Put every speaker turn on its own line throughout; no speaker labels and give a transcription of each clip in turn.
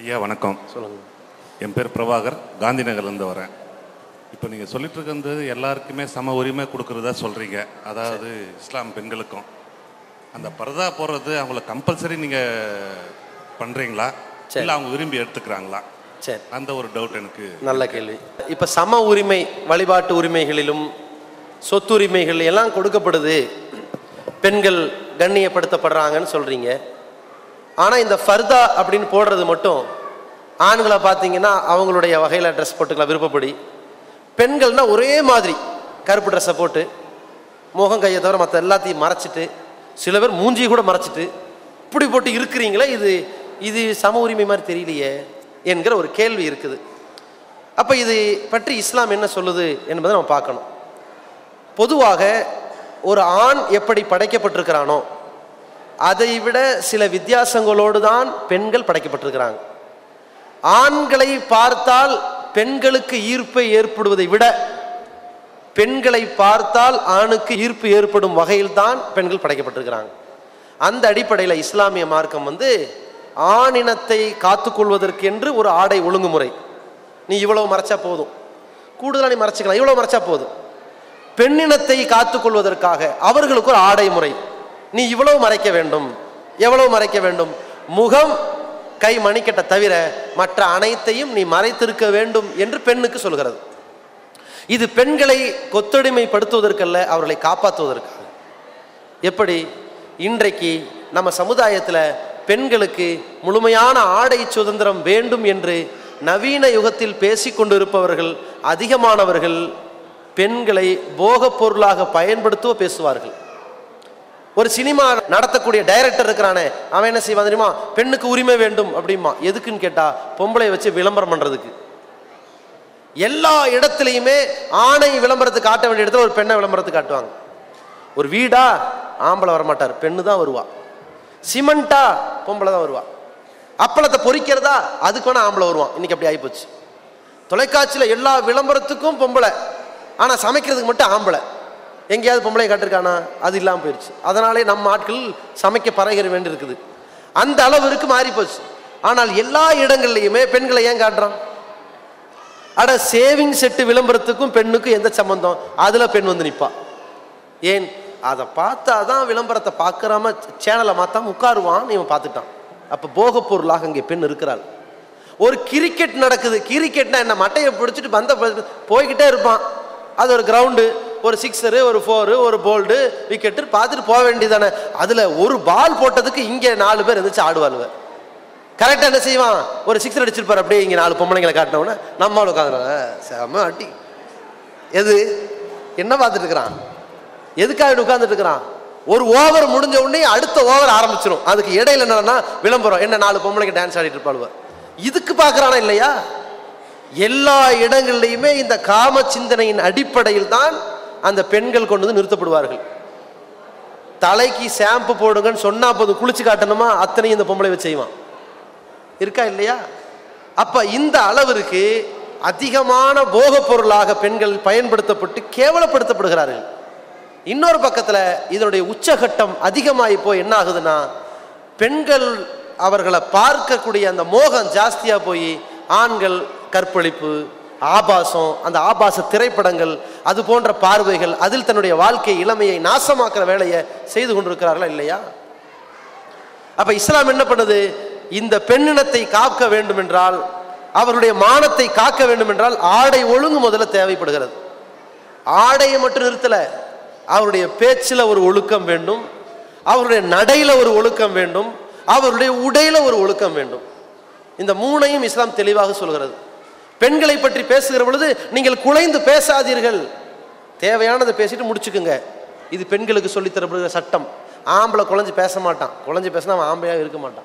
ஐயா வணக்கம்.
சொல்லுங்க.
என் பேர் பிரபாகர் காந்தி நகர்லேருந்து வரேன். இப்போ நீங்கள் சொல்லிட்டு இருக்கிறது எல்லாருக்குமே சம உரிமை கொடுக்கறதா சொல்கிறீங்க அதாவது இஸ்லாம் பெண்களுக்கும். அந்த பரதா போடுறது அவங்கள கம்பல்சரி நீங்கள் பண்ணுறீங்களா. இல்லை அவங்க விரும்பி எடுத்துக்கிறாங்களா?
சரி.
அந்த ஒரு டவுட் எனக்கு
நல்ல கேள்வி. இப்போ சம உரிமை வழிபாட்டு உரிமைகளிலும் சொத்துரிமைகள் எல்லாம் கொடுக்கப்படுது. பெண்கள் கண்ணியப்படுத்தப்படுறாங்கன்னு சொல்கிறீங்க ஆனால் இந்த ஃபர்தா அப்படின்னு போடுறது மட்டும் ஆண்களை பார்த்தீங்கன்னா அவங்களுடைய வகையில் ட்ரெஸ் போட்டுக்கலாம் விருப்பப்படி. பெண்கள்னா ஒரே மாதிரி கருப்பு ட்ரெஸ்ஸை போட்டு முகம் கையை தவிர மற்ற எல்லாத்தையும் மறைச்சிட்டு சில பேர் மூஞ்சியை கூட மறைச்சிட்டு இப்படி போட்டு இருக்கிறீங்களே இது இது சம உரிமை மாதிரி தெரியலையே என்கிற ஒரு கேள்வி இருக்குது. அப்போ இது பற்றி இஸ்லாம் என்ன சொல்லுது என்பதை நம்ம பார்க்கணும். பொதுவாக ஒரு ஆண் எப்படி படைக்கப்பட்டிருக்கிறானோ அதை விட சில வித்தியாசங்களோடு தான் பெண்கள் படைக்கப்பட்டிருக்கிறாங்க. ஆண்களை பார்த்தால் பெண்களுக்கு ஈர்ப்பை ஏற்படுவதை விட பெண்களை பார்த்தால் ஆணுக்கு ஈர்ப்பு ஏற்படும் வகையில் தான் பெண்கள் படைக்கப்பட்டிருக்கிறாங்க. அந்த அடிப்படையில் இஸ்லாமிய மார்க்கம் வந்து ஆணினத்தை காத்துக்கொள்வதற்கென்று ஒரு ஆடை ஒழுங்குமுறை. நீ இவ்வளவு மறைச்சா போதும். கூடுதலாக நீ மறைச்சிக்கலாம். இவ்வளவு மறைச்சா போதும். பெண்ணினத்தை காத்துக்கொள்வதற்காக அவர்களுக்கு ஒரு ஆடை முறை நீ இவ்வளவு மறைக்க வேண்டும் எவ்வளவு மறைக்க வேண்டும்? முகம் கை மணிக்கட்டை தவிர மற்ற அனைத்தையும் நீ மறைத்திருக்க வேண்டும் என்று பெண்ணுக்கு சொல்கிறது. இது பெண்களை கொத்தடிமைப்படுத்துவதற்கல்ல அவர்களை காப்பாற்றுவதற்காக. எப்படி? இன்றைக்கு நம்ம சமுதாயத்தில் பெண்களுக்கு முழுமையான ஆடை சுதந்திரம் வேண்டும் என்று நவீன யுகத்தில் பேசிக்கொண்டிருப்பவர்கள் அதிகமானவர்கள் பெண்களை போகப் பொருளாக பயன்படுத்துவ பேசுவார்கள். ஒரு சினிமா நடத்தக்கூடிய டைரக்டர் இருக்கிறானே அவன் என்ன செய்வான் தெரியுமா? பெண்ணுக்கு உரிமை வேண்டும் அப்படிமா எதுக்குன்னு கேட்டா பொம்பளை வச்சு விளம்பரம் பண்றதுக்கு. எல்லா இடத்துலையுமே ஆணை விளம்பரத்துக்கு காட்ட வேண்டிய இடத்துல ஒரு பெண்ணை விளம்பரத்துக்கு காட்டுவாங்க. ஒரு வீடா ஆம்பளை வரமாட்டார். பெண்ணு தான் வருவா. சிமெண்டா பொம்பளை தான் வருவா. அப்பளத்தை பொறிக்கிறதா அதுக்கு வேணா ஆம்பளை வருவான். இன்னைக்கு அப்படி ஆகிப்போச்சு தொலைக்காட்சியில் எல்லா விளம்பரத்துக்கும் பொம்பளை. ஆனால் சமைக்கிறதுக்கு மட்டும் ஆம்பளை. எங்கேயாவது பொம்பளை கட்டிருக்கானா? அது இல்லாமல் போயிடுச்சு அதனாலே நம்ம ஆட்கள் சமைக்க பறகிற வேண்டி இருக்குது. அந்த அளவிற்கு மாறி போச்சு. ஆனால் எல்லா இடங்கள்லையுமே பெண்களை ஏன் காட்டுறான்? அட சேவிங் செட்டு விளம்பரத்துக்கும் பெண்ணுக்கும் எந்த சம்பந்தம்? அதில் பெண் வந்து நிற்பா ஏன்? அதை பார்த்தா தான் விளம்பரத்தை பார்க்குறாம சேனலை மாற்றாம உட்காருவான் இவன் பார்த்துட்டான். அப்போ போக பொருளாக இங்கே பெண் இருக்கிறாள். ஒரு கிரிக்கெட் நடக்குது. கிரிக்கெட்னா என்ன? மட்டையை பிடிச்சிட்டு பந்த போய்கிட்டே இருப்பான். அது ஒரு கிரவுண்டு ஒரு சிக்ஸரு ஒரு ஃபோரு ஒரு போல்டு விக்கெட்டு பார்த்துட்டு போக வேண்டியதானே அதில் ஒரு பால் போட்டதுக்கு இங்கே நாலு பேர் இருந்துச்சு ஆடுவாளுவ கரெக்டாக என்ன செய்வான்? ஒரு சிக்ஸர் அடிச்சிருப்பார் அப்படியே இங்கே நாலு பொம்பளைங்களை காட்டினவுடனே நம்மளும் உட்காந்துறாங்க செம அட்டி எது? என்ன பார்த்துட்டு இருக்கிறான்? எதுக்காக உட்காந்துட்டு இருக்கிறான்? ஒரு ஓவர் முடிஞ்ச உடனே அடுத்த ஓவர் ஆரம்பிச்சிடும் அதுக்கு இடையில என்னன்னா விளம்பரம். என்ன நாலு பொம்பளைக்கு டான்ஸ் ஆடிட்டு இருப்பாளுவ இதுக்கு பார்க்குறானா இல்லையா? எல்லா இடங்கள்லையுமே இந்த காம சிந்தனையின் அடிப்படையில் தான் அந்த பெண்கள் கொண்டு வந்து நிறுத்தப்படுவார்கள். தலைக்கு ஷாம்பு போடுங்கன்னு சொன்னால் போதும் குளிச்சு காட்டணுமா? அத்தனையும் இந்த பொம்பளை வச்சு செய்வான். இருக்கா இல்லையா? அப்போ இந்த அளவிற்கு அதிகமான போகப் பொருளாக பெண்கள் பயன்படுத்தப்பட்டு கேவலப்படுத்தப்படுகிறார்கள். இன்னொரு பக்கத்தில் இதனுடைய உச்சகட்டம் அதிகமாகி போய் என்ன ஆகுதுன்னா பெண்கள் அவர்களை பார்க்கக்கூடிய அந்த மோகம் ஜாஸ்தியாக போய் ஆண்கள் கற்பழிப்பு ஆபாசம் அந்த ஆபாச திரைப்படங்கள் அது போன்ற பார்வைகள் அதில் தன்னுடைய வாழ்க்கை இளமையை நாசமாக்குற வேலையை செய்து கொண்டிருக்கிறார்களா இல்லையா? அப்ப இஸ்லாம் என்ன பண்ணுது? இந்த பெண்ணினத்தை காக்க வேண்டும் என்றால் அவருடைய மானத்தை காக்க வேண்டும் என்றால் ஆடை ஒழுங்கு முதல்ல தேவைப்படுகிறது. ஆடையை மட்டும் நிறுத்தல. அவருடைய பேச்சில் ஒரு ஒழுக்கம் வேண்டும். அவருடைய நடையில ஒரு ஒழுக்கம் வேண்டும். அவருடைய உடையில ஒரு ஒழுக்கம் வேண்டும். இந்த மூணையும் இஸ்லாம் தெளிவாக சொல்கிறது. பெண்களை பற்றி பேசுகிற பொழுது நீங்கள் குலைந்து பேசாதீர்கள். தேவையானதை பேசிட்டு முடிச்சுக்குங்க. இது பெண்களுக்கு சொல்லித்தரப்படுகிற சட்டம். ஆம்பளை குழஞ்சு பேச மாட்டான். குழஞ்சு பேசினா அவன் ஆம்பளையாக இருக்க மாட்டான்.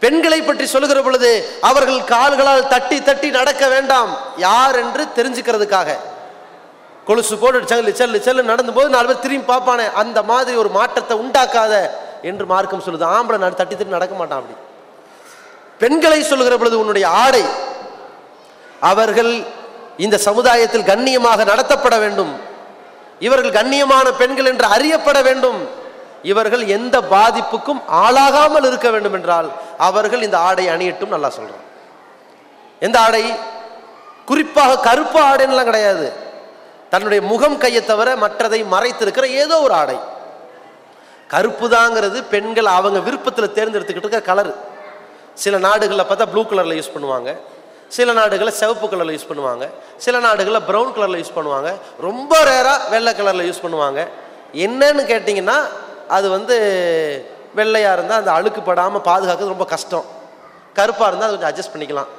பெண்களை பற்றி சொல்லுகிற பொழுது அவர்கள் கால்களால் தட்டி தட்டி நடக்க வேண்டாம். யார் என்று தெரிஞ்சுக்கிறதுக்காக. கொலுசு போட்டு செல்லு செல்லு செல்லு நடந்து போது நாலு பேர் திரும்பி பார்ப்பானே. அந்த மாதிரி ஒரு மாற்றத்தை உண்டாக்காத என்று மார்க்கம் சொல்லுது. ஆம்பளை நட- தட்டி தட்டி நடக்க மாட்டான் அப்படி. பெண்களை சொல்லுகிற பொழுது உன்னுடைய ஆடை அவர்கள் இந்த சமுதாயத்தில் கண்ணியமாக நடத்தப்பட வேண்டும். இவர்கள் கண்ணியமான பெண்கள் என்று அறியப்பட வேண்டும். இவர்கள் எந்த பாதிப்புக்கும் ஆளாகாமல் இருக்க வேண்டும் என்றால் அவர்கள் இந்த ஆடை அணியட்டும் நல்லா சொல்கிறோம் எந்த ஆடை? குறிப்பாக கருப்பு ஆடைன்னெலாம் கிடையாது. தன்னுடைய முகம் கையை தவிர மற்றதை மறைத்திருக்கிற ஏதோ ஒரு ஆடை. கருப்பு தாங்கிறது பெண்கள் அவங்க விருப்பத்தில் தேர்ந்தெடுத்துக்கிட்டு இருக்கிற கலர் சில நாடுகளில் பார்த்தா ப்ளூ கலரில் யூஸ் பண்ணுவாங்க. சில நாடுகளில் சிவப்பு கலரில் யூஸ் பண்ணுவாங்க. சில நாடுகளில் ப்ரௌன் கலரில் யூஸ் பண்ணுவாங்க. ரொம்ப ரேராக வெள்ளை கலரில் யூஸ் பண்ணுவாங்க. என்னன்னு கேட்டிங்கன்னா அது வந்து வெள்ளையாக இருந்தால் அந்த அழுக்குப்படாமல் பாதுகாக்கிறது ரொம்ப கஷ்டம். கருப்பாக இருந்தால் அது கொஞ்சம் அட்ஜஸ்ட் பண்ணிக்கலாம்.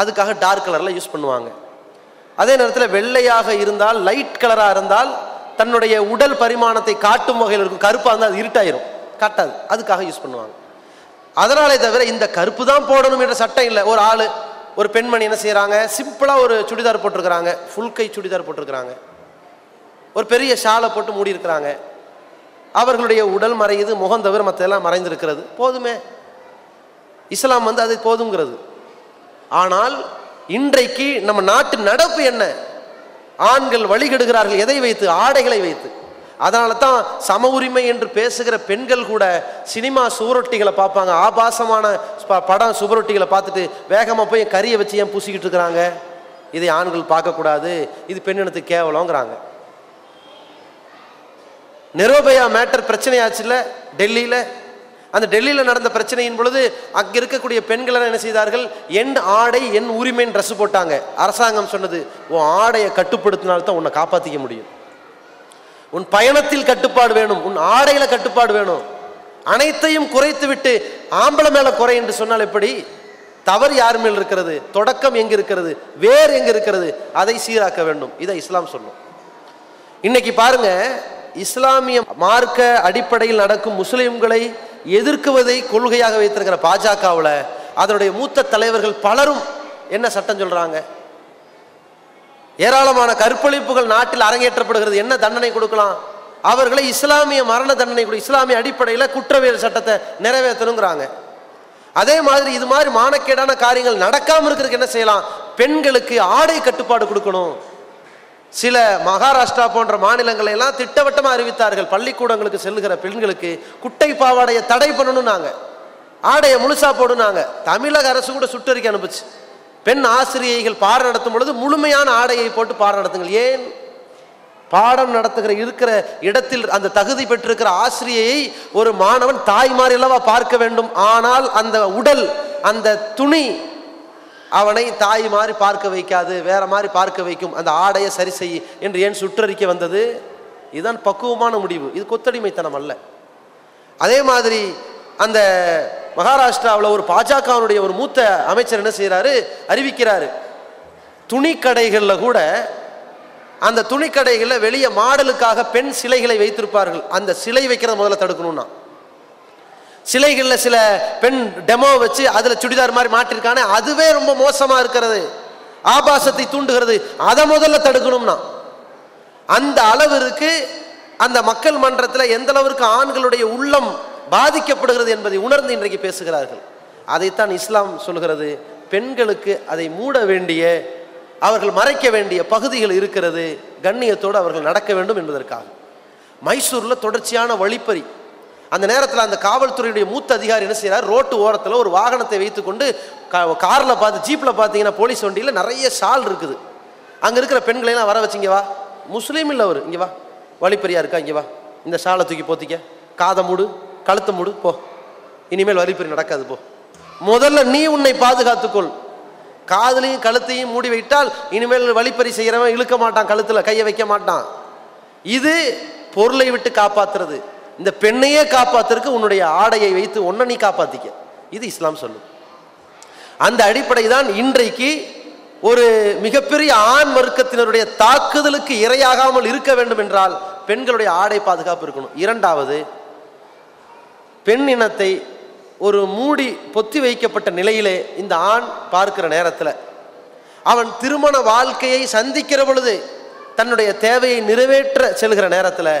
அதுக்காக டார்க் கலரில் யூஸ் பண்ணுவாங்க. அதே நேரத்தில் வெள்ளையாக இருந்தால் லைட் கலராக இருந்தால் தன்னுடைய உடல் பரிமாணத்தை காட்டும் வகையில் இருக்கும். கருப்பாக இருந்தால் அது இருட்டாயிரும். காட்டாது. அதுக்காக யூஸ் பண்ணுவாங்க. அதனாலே தவிர இந்த கருப்பு தான் போடணும் என்ற சட்டம் இல்லை. ஒரு ஆள் ஒரு பெண்மணி என்ன செய்கிறாங்க சிம்பிளாக ஒரு சுடிதார் போட்டிருக்கிறாங்க. ஃபுல் கை சுடிதார் போட்டிருக்கிறாங்க. ஒரு பெரிய ஷாலை போட்டு மூடி இருக்கிறாங்க. அவர்களுடைய உடல் மறையுது முகம் தவிர மற்றெல்லாம் மறைந்திருக்கிறது. போதுமே. இஸ்லாம் வந்து அது போதுங்கிறது. ஆனால் இன்றைக்கு நம்ம நாட்டு நடப்பு என்ன? ஆண்கள் வழிகெடுகிறார்கள் எதை வைத்து? ஆடைகளை வைத்து. அதனால தான் சம உரிமை என்று பேசுகிற பெண்கள் கூட சினிமா சுவரொட்டிகளை பார்ப்பாங்க. ஆபாசமான படம் சுவரொட்டிகளை பார்த்துட்டு வேகமாக போய் கறியை வச்சு ஏன் பூசிக்கிட்டு இருக்கிறாங்க? இதை ஆண்கள் பார்க்கக்கூடாது. இது பெண்ணினத்துக்கு கேவலங்கிறாங்க நிரோபயா மேட்டர் பிரச்சனையாச்சுல்ல? டெல்லியில்? அந்த டெல்லியில் நடந்த பிரச்சனையின் பொழுது அங்கே இருக்கக்கூடிய பெண்கள் என்ன செய்தார்கள்? என் ஆடை என் உரிமைன்னு ட்ரெஸ் போட்டாங்க. அரசாங்கம் சொன்னது உன் ஆடையை கட்டுப்படுத்தினால்தான் உன்னை காப்பாற்றிக்க முடியும். உன் பயணத்தில் கட்டுப்பாடு வேணும் உன் ஆடையில கட்டுப்பாடு வேணும். அனைத்தையும் குறைத்து விட்டு ஆம்பளை மேல குறை என்று சொன்னால் எப்படி? தவறு யார் மேல் இருக்கிறது? தொடக்கம் எங்க இருக்கிறது? வேர் எங்க இருக்கிறது? அதை சீராக்க வேண்டும். இதை இஸ்லாம் சொல்லும். இன்னைக்கு பாருங்க இஸ்லாமிய மார்க்க அடிப்படையில் நடக்கும் முஸ்லிம்களை எதிர்க்குவதை கொள்கையாக வைத்திருக்கிற பாஜகவில் அதனுடைய மூத்த தலைவர்கள் பலரும் என்ன சட்டம் சொல்றாங்க? ஏராளமான கற்பழிப்புகள் நாட்டில் அரங்கேற்றப்படுகிறது. என்ன தண்டனை கொடுக்கலாம்? அவர்களை இஸ்லாமிய மரண தண்டனை கொடு இஸ்லாமிய அடிப்படையில் குற்றவியல் சட்டத்தை நிறைவேற்றணுங்கிறாங்க. அதே மாதிரி இது மாதிரி மானக்கேடான காரியங்கள் நடக்காம இருக்கிறதுக்கு என்ன செய்யலாம்? பெண்களுக்கு ஆடை கட்டுப்பாடு கொடுக்கணும். சில மகாராஷ்டிரா போன்ற மாநிலங்களை எல்லாம் திட்டவட்டமாக அறிவித்தார்கள். பள்ளிக்கூடங்களுக்கு செல்லுகிற பெண்களுக்கு குட்டை பாவாடையை தடை பண்ணணும் நாங்கள் ஆடையை முழுசா போடுனாங்க. தமிழக அரசு கூட சுற்றறிக்கை அனுப்புச்சு. பெண் ஆசிரியைகள் பாடம் நடத்தும் பொழுது முழுமையான ஆடையை போட்டு பாடம் நடத்துங்கள். ஏன்? பாடம் நடத்துகிற இருக்கிற இடத்தில் அந்த தகுதி பெற்றிருக்கிற ஆசிரியையை ஒரு மாணவன் தாய் மாதிரி அல்லவா பார்க்க வேண்டும். ஆனால் அந்த உடல் அந்த துணி அவனை தாய் மாதிரி பார்க்க வைக்காது வேற மாதிரி பார்க்க வைக்கும். அந்த ஆடையை சரி செய் என்று ஏன் சுற்றறிக்கை வந்தது? இதுதான் பக்குவமான முடிவு. இது கொத்தடிமைத்தனம் அல்ல. அதே மாதிரி அந்த மகாராஷ்டிராவில் ஒரு பாஜகவினுடைய ஒரு மூத்த அமைச்சர் என்ன செய்கிறாரு அறிவிக்கிறாரு. துணிக்கடைகளில் கூட அந்த துணிக்கடைகளில் வெளியே மாடலுக்காக பெண் சிலைகளை வைத்திருப்பார்கள். அந்த சிலை வைக்கிறத முதல்ல தடுக்கணும்னா. சிலைகளில் சில பெண் டெமோ வச்சு அதில் சுடிதார் மாதிரி மாட்டிருக்கானே அதுவே ரொம்ப மோசமாக இருக்கிறது. ஆபாசத்தை தூண்டுகிறது. அதை முதல்ல தடுக்கணும்னா. அந்த அளவிற்கு அந்த மக்கள் மன்றத்தில் எந்த அளவிற்கு ஆண்களுடைய உள்ளம் பாதிக்கப்படுகிறது என்பதை உணர்ந்து இன்றைக்கு பேசுகிறார்கள். அதைத்தான் இஸ்லாம் சொல்கிறது பெண்களுக்கு அதை மூட வேண்டிய அவர்கள் மறைக்க வேண்டிய பகுதிகள் இருக்கிறது கண்ணியத்தோடு அவர்கள் நடக்க வேண்டும் என்பதற்காக. மைசூரில் தொடர்ச்சியான வழிப்பறி. அந்த நேரத்தில் அந்த காவல்துறையுடைய மூத்த அதிகாரி என்ன செய்கிறார் ரோட்டு ஓரத்தில் ஒரு வாகனத்தை வைத்துக்கொண்டு காரில் பார்த்து ஜீப்பில் பார்த்தீங்கன்னா போலீஸ் வண்டியில் நிறைய ஷால் இருக்குது. அங்கே இருக்கிற பெண்களையெல்லாம் வர வச்சு இங்கே வா. முஸ்லீம் இல்லை அவர். இங்கே வா. வழிப்பறியா இருக்கா? இங்கே வா. இந்த ஷாலை தூக்கி போத்திக்க. காதை மூடு. கழுத்து மூடு போ. இனிமேல் வழிப்பறி நடக்காது போ. முதல்ல நீ உன்னை பாதுகாத்துக்கொள். காதலையும் கழுத்தையும் மூடி வைத்தால் இனிமேல் வழிப்பறி செய்கிறவன் இழுக்க மாட்டான் கழுத்தில் கையை வைக்க மாட்டான். இது பொருளை விட்டு காப்பாத்துறது. இந்த பெண்ணையே காப்பாத்துறதுக்கு உன்னுடைய ஆடையை வைத்து ஒன்றை நீ காப்பாத்திக்க. இது இஸ்லாம் சொல்லும். அந்த அடிப்படை தான் இன்றைக்கு ஒரு மிகப்பெரிய ஆண் வர்க்கத்தினருடைய தாக்குதலுக்கு இரையாகாமல் இருக்க வேண்டும் என்றால் பெண்களுடைய ஆடை பாதுகாப்பு இருக்கணும். இரண்டாவது பெண் இனத்தை ஒரு மூடி பொத்தி வைக்கப்பட்ட நிலையிலே இந்த ஆண் பார்க்கிற நேரத்தில் அவன் திருமண வாழ்க்கையை சந்திக்கிற பொழுது தன்னுடைய தேவையை நிறைவேற்ற செல்கிற நேரத்தில்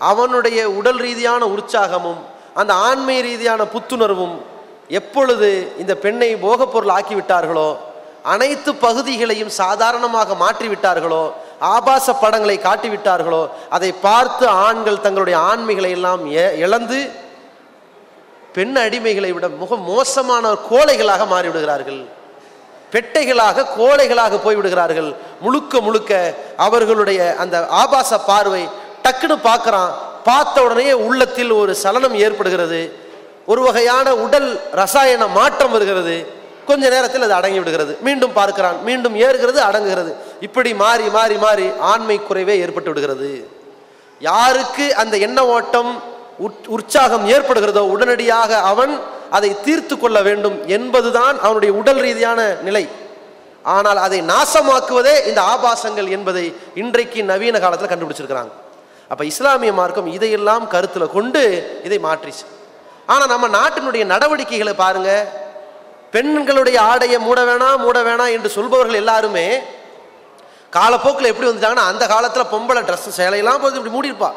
அவனுடைய உடல் ரீதியான உற்சாகமும் அந்த ஆண்மை ரீதியான புத்துணர்வும் எப்பொழுது இந்த பெண்ணை போகப்பொருள் ஆக்கிவிட்டார்களோ ஆக்கி விட்டார்களோ அனைத்து பகுதிகளையும் சாதாரணமாக மாற்றிவிட்டார்களோ ஆபாச படங்களை காட்டிவிட்டார்களோ அதை பார்த்து ஆண்கள் தங்களுடைய ஆண்மைகளை எல்லாம் எ- இழந்து பெண் அடிமைகளை விட மிக மோசமான கோழைகளாக மாறிவிடுகிறார்கள். பெட்டைகளாக கோழைகளாக போய்விடுகிறார்கள். முழுக்க முழுக்க அவர்களுடைய அந்த ஆபாச பார்வை டக்குன்னு பார்க்குறான். பார்த்த உடனே உள்ளத்தில் ஒரு சலனம் ஏற்படுகிறது. ஒரு வகையான உடல் ரசாயன மாற்றம் வருகிறது. கொஞ்ச நேரத்தில் அது அடங்கி விடுகிறது. மீண்டும் பார்க்கிறான். மீண்டும் ஏறுகிறது அடங்குகிறது. இப்படி மாறி மாறி மாறி ஆண்மை குறைவே ஏற்பட்டு விடுகிறது. யாருக்கு அந்த எண்ண ஓட்டம் உற்சாகம் ஏற்படுகிறதோ உடனடியாக அவன் அதை தீர்த்து கொள்ள வேண்டும் என்பதுதான் அவனுடைய உடல் ரீதியான நிலை. ஆனால் அதை நாசமாக்குவதே இந்த ஆபாசங்கள் என்பதை இன்றைக்கு நவீன காலத்தில் கண்டுபிடிச்சிருக்கிறாங்க. அப்ப இஸ்லாமிய மார்க்கம் இதையெல்லாம் கருத்தில் கொண்டு இதை மாற்றிச்சு. ஆனா நம்ம நாட்டினுடைய நடவடிக்கைகளை பாருங்க. பெண்களுடைய ஆடையை மூட வேணாம் மூட வேணாம் என்று சொல்பவர்கள் எல்லாருமே காலப்போக்கில் எப்படி வந்துட்டாங்கன்னா அந்த காலத்தில் பொம்பளை ட்ரெஸ் சேலையெல்லாம் போது இப்படி மூடியிருப்பா.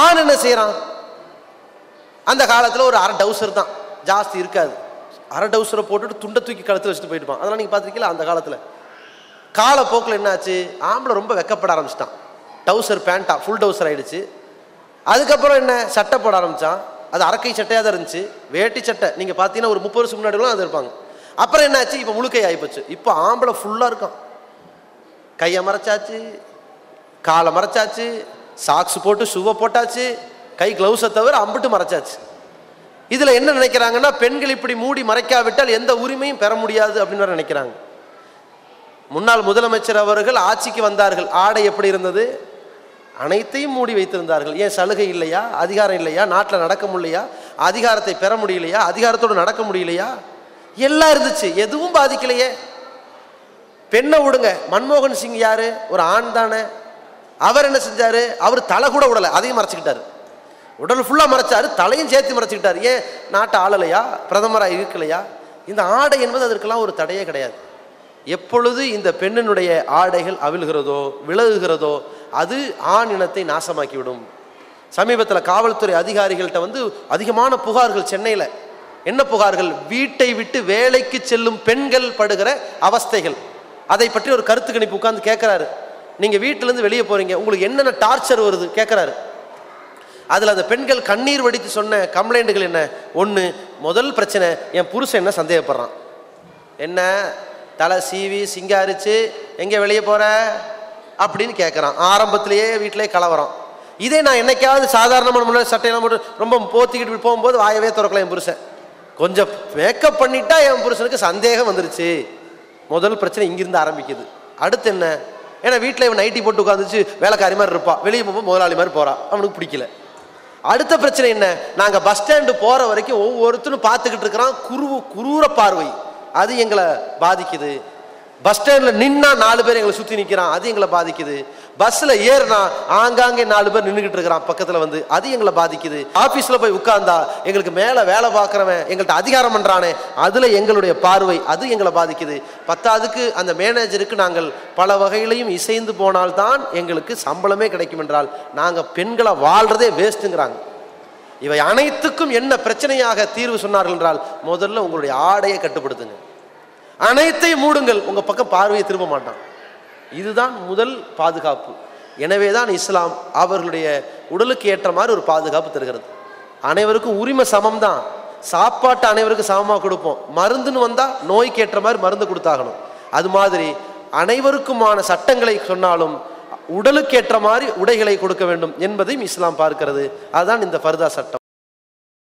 ஆண் என்ன செய்கிறான் அந்த காலத்தில் ஒரு அரை டவுசர் தான். ஜாஸ்தி இருக்காது. அரை டவுசரை போட்டுட்டு துண்டை தூக்கி கழுத்து வச்சுட்டு போயிட்டுப்பான் அதெல்லாம் நீங்கள் பார்த்துருக்கீங்களா? அந்த காலத்தில். காலப்போக்கில் என்னாச்சு? ஆம்பளை ரொம்ப வெக்கப்பட ஆரம்பிச்சிட்டான். டவுசர் பேண்ட்டா ஃபுல் டவுசர் ஆகிடுச்சு அதுக்கப்புறம் என்ன? சட்டை போட ஆரம்பித்தான் அது அரக்கை சட்டையாக தான் இருந்துச்சு. வேட்டி சட்டை. நீங்கள் பார்த்தீங்கன்னா ஒரு முப்பது வருஷம் முன்னாடிலாம் அது இருப்பாங்க. அப்புறம் என்னாச்சு? இப்போ முழுக்கை ஆகிப்போச்சு இப்போ ஆம்பளை ஃபுல்லாக இருக்கான். கையை மறைச்சாச்சு காலை மறைச்சாச்சு சாக்ஸ் போட்டு ஷூவை போட்டாச்சு கை க்ளவுஸை தவிர அம்பிட்டு மறைச்சாச்சு. இதில் என்ன நினைக்கிறாங்கன்னா பெண்கள் இப்படி மூடி மறைக்காவிட்டால் எந்த உரிமையும் பெற முடியாது அப்படின்னு நினைக்கிறாங்க. முன்னாள் முதலமைச்சர் அவர்கள் ஆட்சிக்கு வந்தார்கள். ஆடை எப்படி இருந்தது? அனைத்தையும் மூடி வைத்திருந்தார்கள். ஏன் சலுகை இல்லையா? அதிகாரம் இல்லையா? நாட்டில் நடக்க முடியலையா? அதிகாரத்தை பெற முடியலையா? அதிகாரத்தோடு நடக்க முடியலையா? எல்லாம் இருந்துச்சு. எதுவும் பாதிக்கலையே. பெண்ணை விடுங்க. மன்மோகன் சிங் யாரு? ஒரு ஆண் தானே. அவர் என்ன செஞ்சாரு? அவர் தலை கூட விடலை. அதையும் மறைச்சிக்கிட்டாரு. உடல் ஃபுல்லாக மறைச்சாரு தலையும் சேர்த்து மறைச்சிக்கிட்டாரு. ஏன்? நாட்டை ஆளலையா? பிரதமராக இருக்கலையா? இந்த ஆடை என்பது அதற்கெல்லாம் ஒரு தடையே கிடையாது. எப்பொழுது இந்த பெண்ணினுடைய ஆடைகள் அவிழ்கிறதோ விலகுகிறதோ அது ஆண் இனத்தை நாசமாக்கிவிடும். சமீபத்தில் காவல்துறை அதிகாரிகள்கிட்ட வந்து அதிகமான புகார்கள் சென்னையில். என்ன புகார்கள்? வீட்டை விட்டு வேலைக்கு செல்லும் பெண்கள் படுகிற அவஸ்தைகள். அதை பற்றி ஒரு கருத்து கணிப்பு உட்காந்து கேட்குறாரு நீங்கள் வீட்டிலேருந்து வெளியே போகிறீங்க உங்களுக்கு என்னென்ன டார்ச்சர் வருது? கேட்குறாரு அதில் அந்த பெண்கள் கண்ணீர் வடித்து சொன்ன கம்ப்ளைண்ட்டுகள் என்ன? ஒன்று முதல் பிரச்சனை என் புருஷன் என்ன சந்தேகப்படுறான்? என்ன? தலை சீவி சிங்காரிச்சு எங்கே வெளியே போகிற அப்படின்னு கேட்குறான் ஆரம்பத்திலேயே வீட்டிலே கலவரம். இதே நான் என்னைக்காவது சாதாரணமான முன்னாடி சட்டையெல்லாம் போட்டு ரொம்ப போத்திக்கிட்டு போகும்போது வாயவே திறக்கல என் புருஷன். கொஞ்சம் மேக்கப் பண்ணிட்டா என் புருஷனுக்கு சந்தேகம் வந்துருச்சு. முதல் பிரச்சனை இங்கிருந்து ஆரம்பிக்குது. அடுத்து என்ன? ஏன்னா வீட்டில் இவன் நைட்டி போட்டு உட்காந்துச்சு வேலைக்காரி மாதிரி இருப்பான் வெளியே போகும்போது முதலாளி மாதிரி போகிறான் அவனுக்கு பிடிக்கல. அடுத்த பிரச்சனை என்ன? நாங்கள் பஸ் ஸ்டாண்டு போகிற வரைக்கும் ஒவ்வொருத்தரும் பார்த்துக்கிட்டு இருக்கிறோம் குருவு குரூர பார்வை. அது எங்களை பாதிக்குது. பஸ் ஸ்டாண்ட்ல நின்னா நாலு பேர் எங்களை சுத்தி நிக்கிறான். அது எங்களை பாதிக்குது. பஸ்ல ஏறினா ஆங்காங்கே நாலு பேர் நின்றுகிட்டு இருக்கிறான். பக்கத்துல வந்து அது எங்களை பாதிக்குது. ஆபீஸ்ல போய் உட்கார்ந்தா எங்களுக்கு மேல வேலை பார்க்கறவன் எங்கள்கிட்ட அதிகாரம் பண்றானே. அதுல எங்களுடைய பார்வை அது எங்களை பாதிக்குது. பத்தாவதுக்கு அந்த மேனேஜருக்கு நாங்கள் பல வகையிலையும் இசைந்து போனால்தான் எங்களுக்கு சம்பளமே கிடைக்கும் என்றால் நாங்க பெண்களை வாழ்றதே வேஸ்ட்டுங்கிறாங்க. இவை அனைத்துக்கும் என்ன பிரச்சனையாக தீர்வு சொன்னார்கள் என்றால் முதல்ல உங்களுடைய ஆடையை கட்டுப்படுத்துங்க. அனைத்தையும் மூடுங்கள். உங்க பக்கம் பார்வையை திரும்ப மாட்டான். இதுதான் முதல் பாதுகாப்பு. எனவே தான் இஸ்லாம் அவர்களுடைய உடலுக்கு ஏற்ற மாதிரி ஒரு பாதுகாப்பு தருகிறது. அனைவருக்கும் உரிமை சமம் தான் சாப்பாட்டை அனைவருக்கும் சமமாக கொடுப்போம். மருந்துன்னு வந்தால் நோய்க்கு ஏற்ற மாதிரி மருந்து கொடுத்தாகணும். அது மாதிரி அனைவருக்குமான சட்டங்களை சொன்னாலும் உடலுக்கு ஏற்ற மாதிரி உடைகளை கொடுக்க வேண்டும் என்பதையும் இஸ்லாம் பார்க்கிறது. அதுதான் இந்த ஃபர்தா சட்டம்.